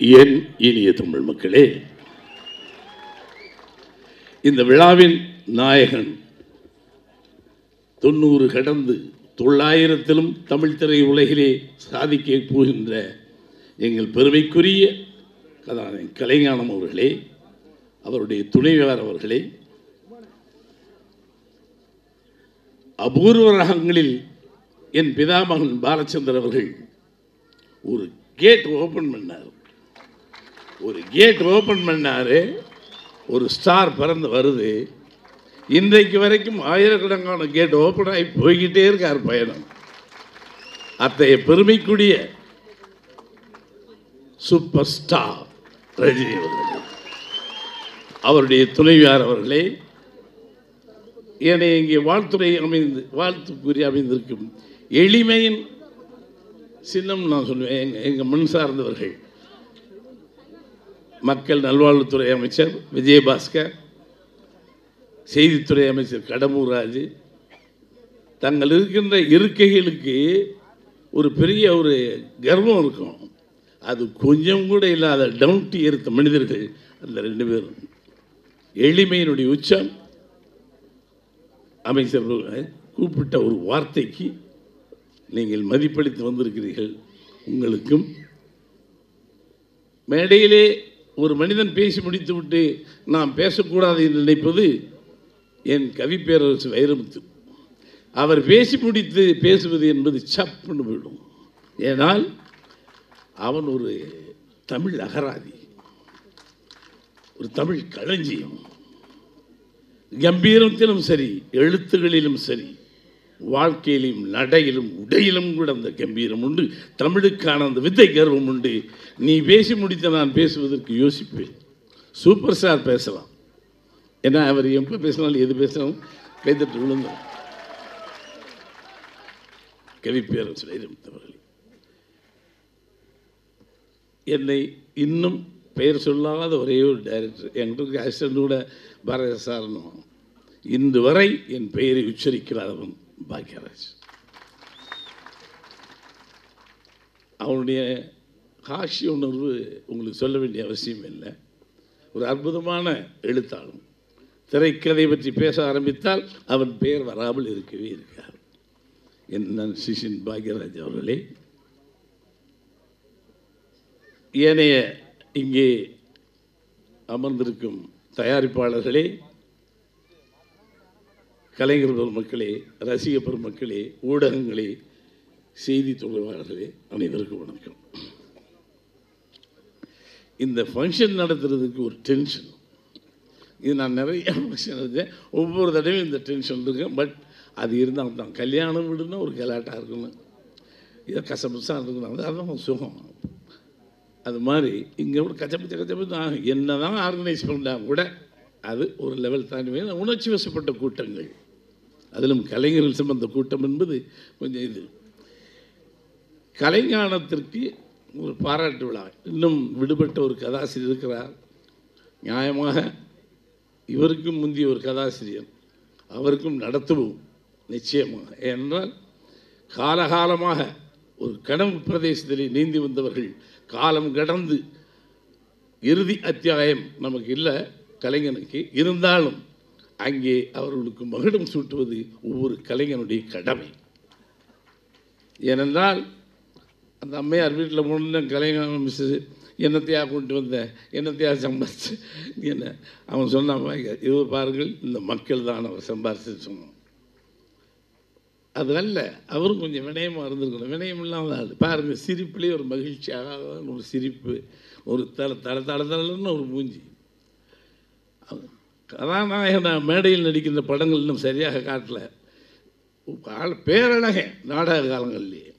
என் இனிய தமிழ் மக்களே? இந்த விழாவின் நாயகன் தொண்ணூறு கடந்து தொள்ளாயிரத்திலும் தமிழ் திரை உலகிலே சாதிக்க போகின்ற எங்கள் பெருமைக்குரிய கதாநாயகன் கலைஞானம் அவர்களே அவருடைய துணைவியார் அவர்களே அபூர்வ ரகங்களில் என் பிதாமகன் பாலச்சந்தர் அவர்கள் ஒரு கேட் ஓபன் பண்ணார். ஒரு கேட் ஓப்பன் பண்ணாரு ஒரு ஸ்டார் பறந்து வருது. இன்றைக்கு வரைக்கும் ஆயிரக்கணக்கான கேட் ஓப்பன் ஆகி போய்கிட்டே இருக்கார் பயணம். அத்தகைய பெருமைக்குரிய சூப்பர் ஸ்டார் ரஜினி அவர்கள் அவருடைய துணைவியார் அவர்களே என்னை இங்கே வாழ்த்துறை அமைந்து வாழ்த்துக்குரிய அமைந்திருக்கும் எளிமையின் சின்னம் நான் சொல்லுவேன் எங்கள் எங்கள் மண் சார்ந்தவர்கள். மக்கள் நல்வாழ்வுத்துறை அமைச்சர் விஜயபாஸ்கர் செய்தித்துறை அமைச்சர் கடம்பூர் ராஜு தங்கள் இருக்கின்ற இருக்கைகளுக்கு ஒரு பெரிய ஒரு கர்வம் இருக்கும். அது கொஞ்சம் கூட இல்லாத டவுன்ட்டி இருத்த மனிதர்கள் அந்த ரெண்டு பேரும். எளிமையினுடைய உச்சம். அமைச்சர் கூப்பிட்ட ஒரு வார்த்தைக்கு நீங்கள் மதிப்பளித்து வந்திருக்கிறீர்கள் உங்களுக்கும். மேடையிலே ஒரு மனிதன் பேசி முடித்துவிட்டு நாம் பேசக்கூடாது என்று நினைப்பது என் கவி பேரரசு வைரமுத்து. அவர் பேசி முடித்து பேசுவது என்பது சப்புன்னு போயிடும். ஏனால் அவன் ஒரு தமிழ் அகராதி ஒரு தமிழ் களஞ்சியம். கம்பீரத்திலும் சரி எழுத்துகளிலும் சரி வாழ்க்கையிலும் நடையிலும் உடையிலும் கூட அந்த கம்பீரம் உண்டு. தமிழுக்கான அந்த வித்தை கர்வம் உண்டு. நீ பேசி முடித்த நான் பேசுவதற்கு யோசிப்பேன். சூப்பர் ஸ்டார் பேசலாம். ஏன்னா அவர் எப்போ பேசினாலும் எது பேசினாலும் கைத்தட்டு விழுந்தோம் கவி பேரரசு என்னை இன்னும் பெயர் சொல்லாத ஒரே ஒரு டைரக்டர் எங்களுக்கு அசிஸ்டன்ட் கூட பரதசாரணும் இன்று வரை என் பெயரை உச்சரிக்கிறாதவன் பாக்கியராஜ் அவனுடைய ஹாஸ்ய உணர்வு உங்களுக்கு சொல்ல வேண்டிய அவசியம் இல்லை. ஒரு அற்புதமான எழுத்தாளன். திரைக்கதை பற்றி பேச ஆரம்பித்தால் அவன் பெயர் வராமல் இருக்கவே இருக்கார் என் சிஷின் பாக்யராஜ் அவர்களே ஏனைய இங்கே அமர்ந்திருக்கும் தயாரிப்பாளர்களே கலைஞர் பெருமக்களே ரசிக பெருமக்களே ஊடகங்களே செய்தி தொடர்பாளர்களே அனைவருக்கும் வணக்கம். இந்த ஃபங்க்ஷன் நடத்துறதுக்கு ஒரு டென்ஷன் இது நான் நிறைய ஃபங்க்ஷன் இருக்கேன் ஒவ்வொரு தடவையும் இந்த டென்ஷன் இருக்கேன் பட் அது இருந்தால் தான். கல்யாணம் வீடுனா ஒரு கலாட்டாக இருக்கணும் இதை கசபுசாக இருக்கணும் அது அதான் சுகம். அது மாதிரி இங்கே கூட கச்சபச்ச கச்சபச்ச ஆகும் என்ன தான் ஆர்கனைஸ் பண்ணால் கூட அது ஒரு லெவல் தாண்டி உணர்ச்சி வசப்பட்ட கூட்டங்கள். அதிலும் கலைஞர்கள் சம்பந்த கூட்டம் என்பது கொஞ்சம் இது. கலைஞானத்திற்கு ஒரு பாராட்டு விழா. இன்னும் விடுபட்ட ஒரு கதாசிரியர் இருக்கிறார். நியாயமாக இவருக்கும் முந்திய ஒரு கதாசிரியர். அவருக்கும் நடத்துவோம் நிச்சயமாக. ஏனென்றால் காலகாலமாக ஒரு கடம் பிரதேசத்திலே நீந்தி வந்தவர்கள் காலம் கடந்து இறுதி அத்தியாயம் நமக்கு இல்லை கலைஞனுக்கு. இருந்தாலும் அங்கே அவர்களுக்கு மகுடம் சூட்டுவது ஒவ்வொரு கலைஞனுடைய கடமை. ஏனென்றால் அந்த அம்மையார் வீட்டில் முன்ன கலைஞன் மிஸ் என்னத்தையா கொண்டு வந்த என்னத்தையா சம்பாரிச்சு என்ன? அவன் சொன்னான் இது பாருங்கள் இந்த மக்கள் தான் அவர் சம்பாரிச்சு சொன்னோம் அது அல்ல அவரும் கொஞ்சம் வினயமாக இருந்திருக்கணும். வினயம் இல்லாமல் ஆள். பாருங்கள் சிரிப்புலேயே ஒரு மகிழ்ச்சியாக ஒரு சிரிப்பு ஒரு தல தல தல தலன்னு ஒரு மூஞ்சி. கதாநாயகன் மேடையில் நடிக்கின்ற படங்கள் இன்னும் சரியாக காட்டல. ஆள் பேரழகன் நாடக காலங்கள்லேயே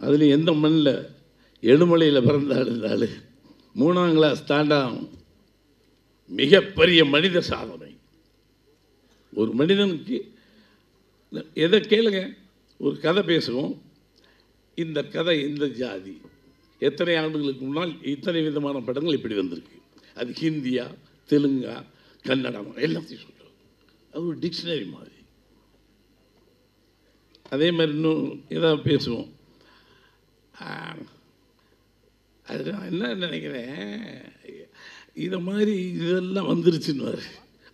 அதுலேயும் எந்த மண்ணில் எழுமலையில் பிறந்த இருந்தாலும் மூணாம் கிளாஸ் தாண்டாம் மிகப்பெரிய மனித சாதனை. ஒரு மனிதனுக்கு எதை கேளுங்க ஒரு கதை பேசுவோம். இந்த கதை இந்த ஜாதி. எத்தனை ஆண்டுகளுக்கு முன்னால் இத்தனை விதமான படங்கள் இப்படி வந்திருக்கு. அது ஹிந்தியா தெலுங்கா கன்னடம் எல்லாத்தையும் சொல்கிறோம் அது ஒரு டிக்ஷனரி மாதிரி. அதே மாதிரி இன்னும் ஏதாவது பேசுவோம். அது நான் என்ன நினைக்கிறேன் இதை மாதிரி இதெல்லாம் வந்துருச்சுன்னு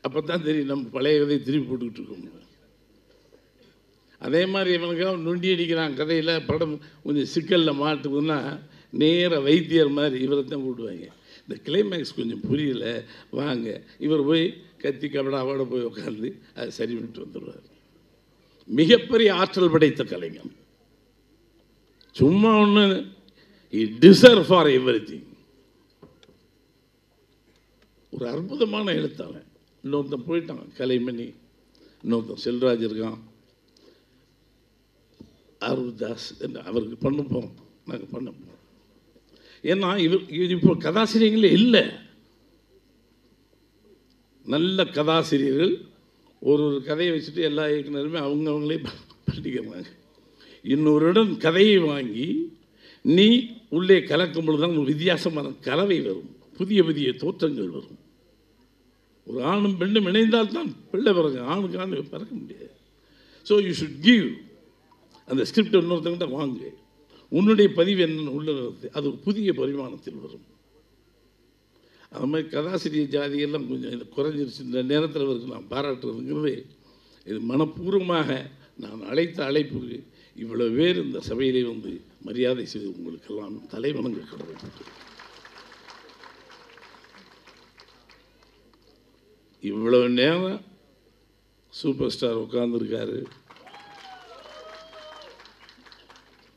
அப்போ தான் தெரியும் நம்ம பழைய கதையை திருப்பி போட்டுக்கிட்டு இருக்கோம் அதே மாதிரி இவனுக்காக நொண்டி அடிக்கிறான் கதையில் படம் கொஞ்சம் சிக்கலில் மாட்டுக்குன்னா நேராக வைத்தியர் மாதிரி இவரை தான் கூப்பிடுவாங்க இந்த கிளைமேக்ஸ் கொஞ்சம் புரியல. வாங்க. இவர் போய் கத்தி கபடாவோட போய் உட்காந்து அதை சரி பண்ணிட்டு வந்துடுவார் மிகப்பெரிய ஆற்றல் படைத்த கலைஞன். சும்மா ஒன்று டிசர்வ் ஃபார் எவ்ரி திங் ஒரு அற்புதமான எழுத்தாளன். இன்னொருத்தன் போயிட்டான் கலைமணி. இன்னொருத்தன் செல்வராஜ் இருக்கான். அருள்தாஸ் என்று அவருக்கு பண்ணுப்போம் நாங்கள் பண்ணப்போம் ஏன்னா இவர் இது இப்போ கதாசிரியங்களே இல்லை. நல்ல கதாசிரியர்கள் ஒரு ஒரு கதையை வச்சுட்டு எல்லா இயக்குனருமே அவங்கவுங்களே பண்ணிக்கிறாங்க இன்னொருடன் கதையை வாங்கி நீ உள்ளே கலக்கும் பொழுது தான் ஒரு வித்தியாசமான கலவை வரும். புதிய புதிய தோற்றங்கள் வரும். ஒரு ஆணும் பெண்ணும் இணைந்தால் தான் பிள்ளை பிறகு ஆணுக்கு ஆணு பிறக்க முடியாது. ஸோ யூ ஷுட் கிவ் அந்த ஸ்கிரிப்ட் இன்னொருத்தங்கிட்ட வாங்கு. உன்னுடைய பதிவு என்ன உள்ளது அது புதிய பரிமாணத்தில் வரும். அது மாதிரி கதாசிரிய ஜாதியெல்லாம் கொஞ்சம் குறைஞ்சிருச்சு. இந்த நேரத்தில் இவருக்கு நான் பாராட்டுறதுங்கிறது இது மனப்பூர்வமாக நான் அழைத்த அழைப்புக்கு இவ்வளோ பேர் இந்த சபையிலே வந்து மரியாதை செய்து உங்களுக்கெல்லாம் தலைவணங்க கடவுள் இவ்வளவு நேரம் சூப்பர் ஸ்டார் உட்கார்ந்துருக்காரு.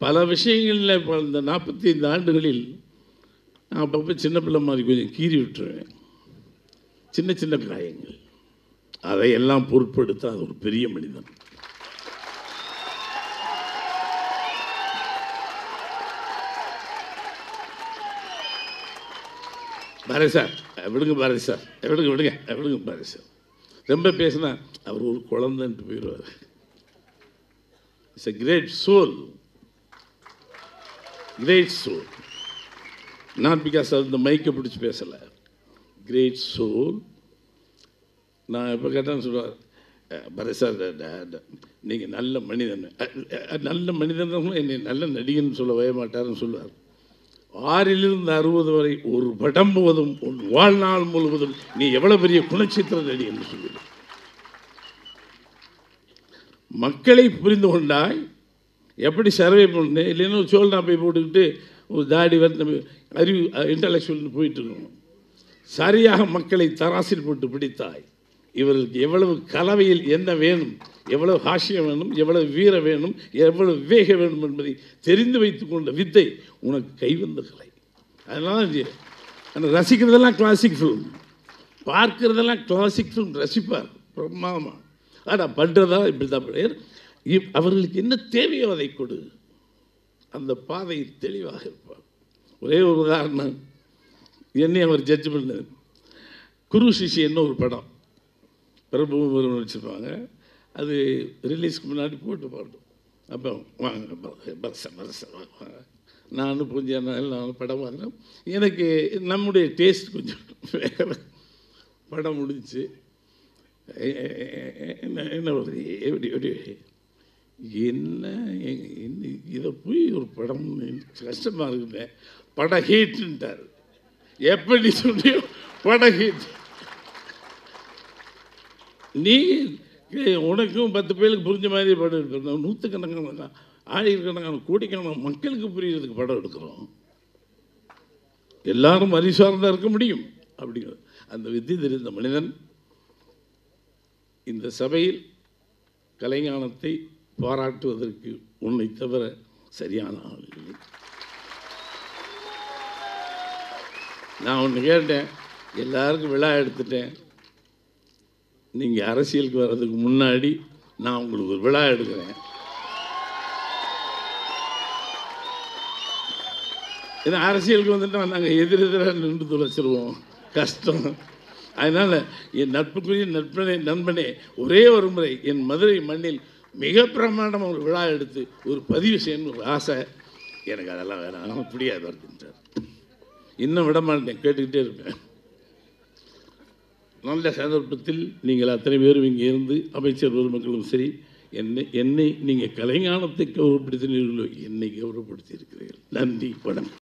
பல விஷயங்களில் இப்போ இந்த நாற்பத்தி ஐந்து ஆண்டுகளில் நான் அப்பப்போ சின்ன பிள்ளை மாதிரி கொஞ்சம் கீறி விட்டுருவேன். சின்ன சின்ன காயங்கள். அதையெல்லாம் பொருட்படுத்த அது ஒரு பெரிய மனிதன். பாரதி சார் விடுங்க பாரதி சார். விடுங்க விடுங்க விடுங்க பாரதி சார். ரொம்ப பேசினா அவர் ஒரு குழந்தைன்ட்டு போயிடுவார். It's a great soul great soul not because இந்த மைக்கை பிடிச்சி பேசலை. கிரேட் சோல் நான் எப்போ கேட்டேன்னு சொல்லுவார் பரே சார் நீங்கள் நல்ல மனிதன். நல்ல மனிதன் என்னை நல்ல நடிகன் சொல்ல வய மாட்டாருன்னு சொல்லுவார். ஆறிலிருந்து அறுபது வரை ஒரு படம் போதும் உன் வாழ்நாள் முழுவதும் நீ எவ்வளோ பெரிய குணச்சித்திர நடி என்று சொல்லுவார் மக்களை புரிந்து கொண்டாய் எப்படி சர்வே பண்ணு இல்லைன்னா ஒரு சோழனா போய் போட்டுக்கிட்டு தாடி வந்து அறிவு இன்டலெக்சுவல்னு போயிட்டு இருக்கணும். சரியாக மக்களை தராசில் போட்டு பிடித்தாய். இவர்களுக்கு எவ்வளவு கலவையில் என்ன வேணும் எவ்வளவு ஹாஷ்யம் வேணும் எவ்வளவு வீர வேணும் எவ்வளவு வேக வேணும் என்பதை தெரிந்து வைத்துக் கொண்ட வித்தை உனக்கு கைவந்த கலை. அதனால அந்த ரசிக்கிறதெல்லாம் கிளாசிக் ஃபிலிம் பார்க்குறதெல்லாம் கிளாசிக் ஃபிலிம் ரசிப்பார். பிரம்மாமா ஆனால் பண்ணுறதா இப்படி தான் பண்ணார். இவ்- அவர்களுக்கு என்ன தேவையோ அதை கொடு. அந்த பாதையில் தெளிவாக இருப்பார். ஒரே ஒரு உதாரணம். என்னை அவர் ஜட்ஜ் பண்ணார். குரு சிஷியன்னு ஒரு படம்? பிரபு வச்சுருப்பாங்க. அது ரிலீஸ்க்கு முன்னாடி போட்டு பாடும் அப்போ வாங்க பரச பரச வாங்க நானும் கொஞ்சம் நாள் படம் வாங்கினேன் எனக்கு நம்முடைய டேஸ்ட் கொஞ்சம் வேறு. படம் முடிஞ்சுச்சு என்ன என்ன வருது எப்படி எப்படி? என்ன என்ன இதை போய் ஒரு படம் கஷ்டமாக இருக்குங்க படம் ஹீட்டுன்ட்டார். எப்படி சொல்லியோ படம் ஹீட். நீ உனக்கும் பத்து பேருக்கு புரிஞ்ச மாதிரி படம் எடுக்கிறோம் நூற்றுக்கணக்கான ஆயிரக்கணக்கான கோடிக்கணக்கான மக்களுக்கு புரியறதுக்கு படம் எடுக்கிறோம். எல்லாரும் அறிசார்ந்தா இருக்க முடியும். அப்படிங்கிறது. அந்த வித்தி தெரிந்த மனிதன் இந்த சபையில் கலைஞானத்தை பாராட்டுவதற்கு உன்னை தவிர சரியான ஆள் இல்லை. நான் ஒன்று கேட்டேன் எல்லாருக்கும் விழா எடுத்துட்டேன். நீங்கள் அரசியலுக்கு வர்றதுக்கு முன்னாடி நான் உங்களுக்கு ஒரு விழா எடுக்கிறேன். ஏன்னா அரசியலுக்கு வந்துட்டால் நாங்கள் எதிரெதிராக நின்று துளைச்சிருவோம். கஷ்டம். அதனால் என் நட்புக்குரிய நட்பனே நண்பனே ஒரே ஒரு முறை என் மதுரை மண்ணில் மிக பிரமாண்டமாக ஒரு விழா எடுத்து ஒரு பதிவு செய்யணும்னு ஒரு ஆசை. எனக்கு அதெல்லாம் வேணாம். பிடியாது வருதுன்றார் இன்னும் விட மாட்டேன். கேட்டுக்கிட்டே இருப்பேன். நல்ல சந்தர்ப்பத்தில் நீங்கள் அத்தனை பேரும் இங்கே இருந்து அமைச்சர் பெருமக்களும் சரி என்னை என்னை நீங்கள் கலைஞானத்தை கௌரவப்படுத்தினீர்களோ என்னை கௌரவப்படுத்தி இருக்கிறீர்கள் நன்றி படம்